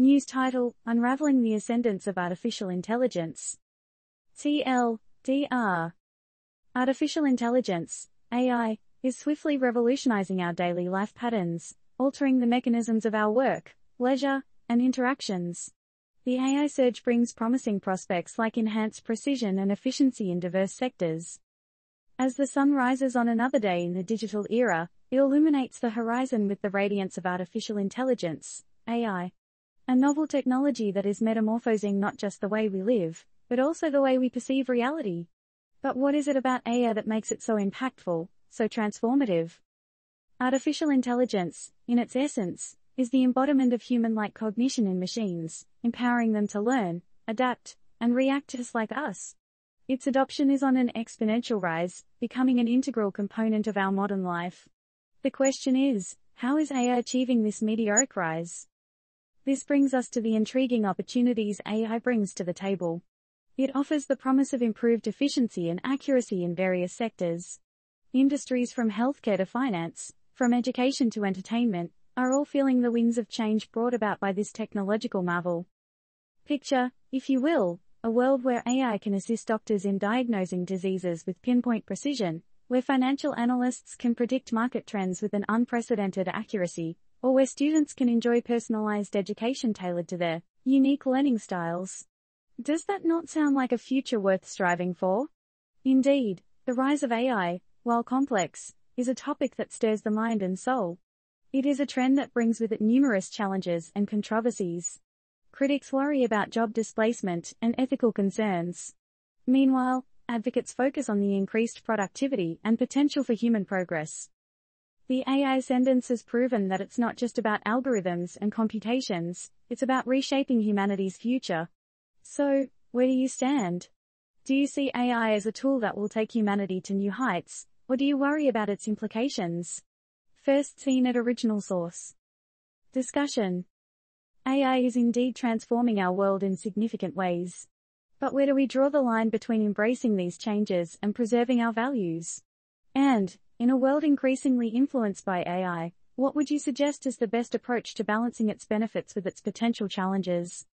News title Unraveling the Ascendance of Artificial Intelligence. TLDR. Artificial intelligence, AI, is swiftly revolutionizing our daily life patterns, altering the mechanisms of our work, leisure, and interactions. The AI surge brings promising prospects like enhanced precision and efficiency in diverse sectors. As the sun rises on another day in the digital era, it illuminates the horizon with the radiance of artificial intelligence, AI. A novel technology that is metamorphosing not just the way we live, but also the way we perceive reality. But what is it about AI that makes it so impactful, so transformative? Artificial intelligence, in its essence, is the embodiment of human-like cognition in machines, empowering them to learn, adapt, and react just like us. Its adoption is on an exponential rise, becoming an integral component of our modern life. The question is, how is AI achieving this meteoric rise? This brings us to the intriguing opportunities AI brings to the table. It offers the promise of improved efficiency and accuracy in various sectors. Industries from healthcare to finance, from education to entertainment, are all feeling the winds of change brought about by this technological marvel. Picture, if you will, a world where AI can assist doctors in diagnosing diseases with pinpoint precision, where financial analysts can predict market trends with an unprecedented accuracy, or where students can enjoy personalized education tailored to their unique learning styles. Does that not sound like a future worth striving for? Indeed, the rise of AI, while complex, is a topic that stirs the mind and soul. It is a trend that brings with it numerous challenges and controversies. Critics worry about job displacement and ethical concerns. Meanwhile, advocates focus on the increased productivity and potential for human progress. The AI ascendance has proven that it's not just about algorithms and computations, it's about reshaping humanity's future. So, where do you stand? Do you see AI as a tool that will take humanity to new heights, or do you worry about its implications? First seen at original source. Discussion. AI is indeed transforming our world in significant ways. But where do we draw the line between embracing these changes and preserving our values? And, in a world increasingly influenced by AI, what would you suggest is the best approach to balancing its benefits with its potential challenges?